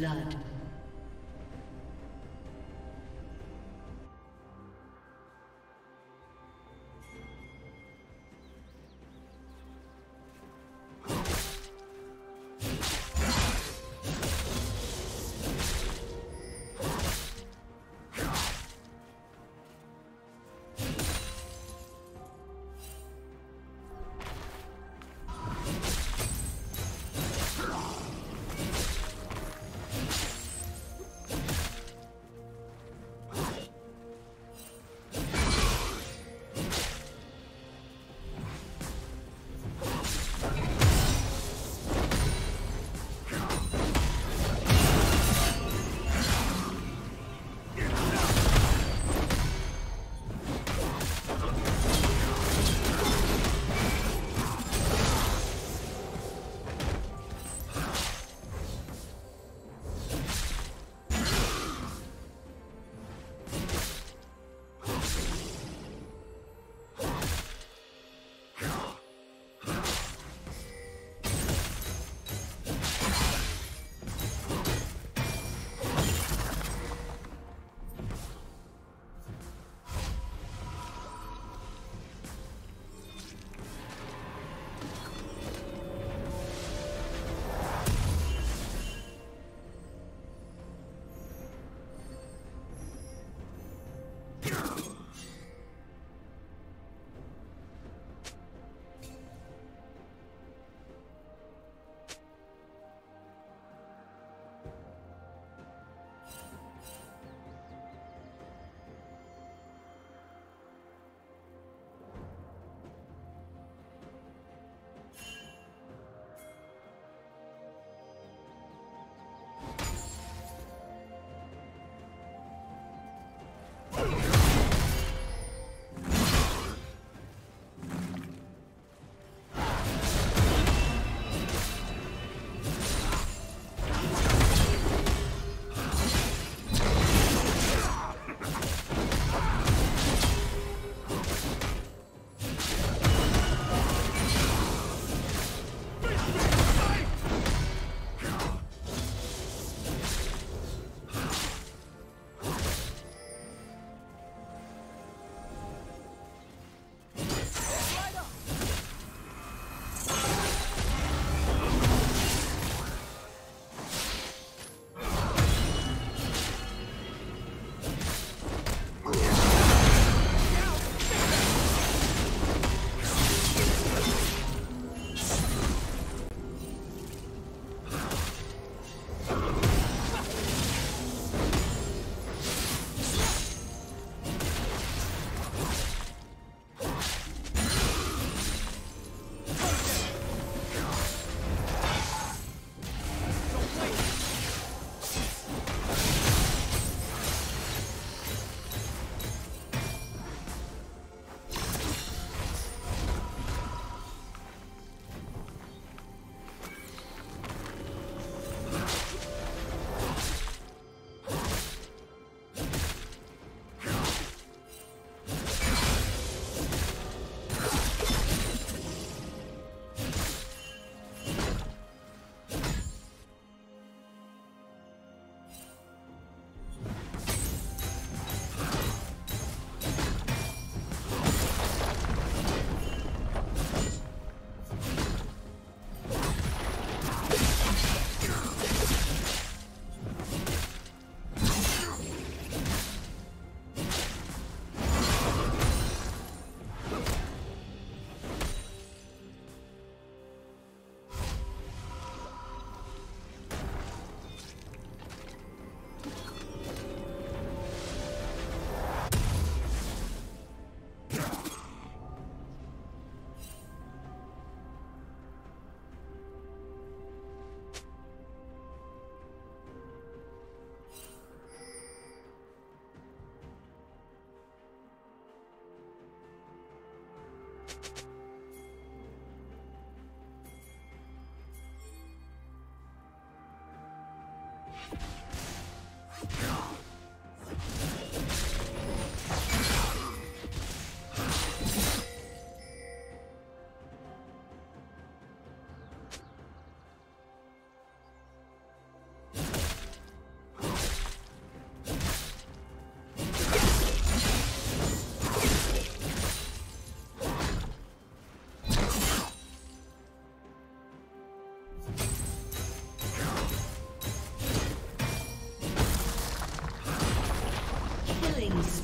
Blood.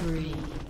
Spree.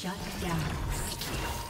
Team's turret